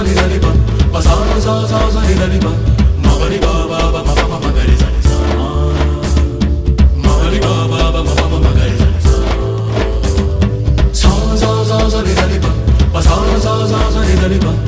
さになりばまさのさささになりばまばりばばばまばまばがりさにさまばりばばばまばまばがりさにさささささになりばまさのさささになりば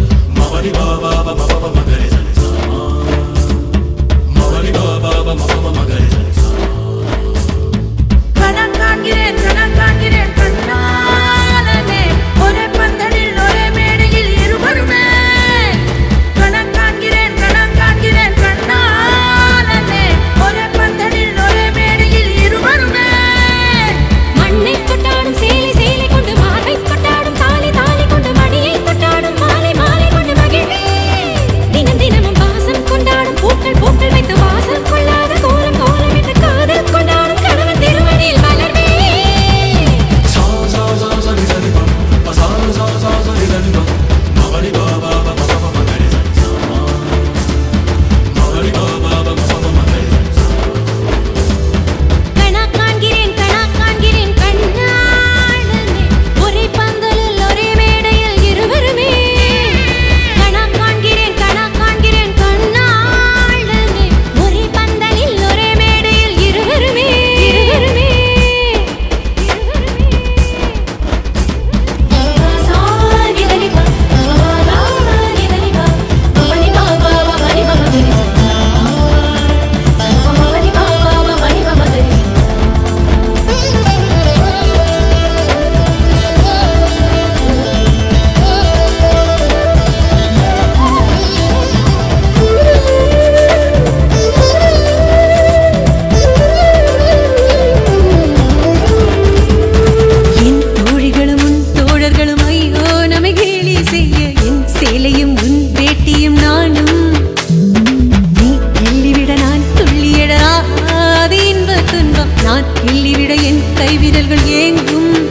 என் கைவிரல்கள் ஏங்கும்.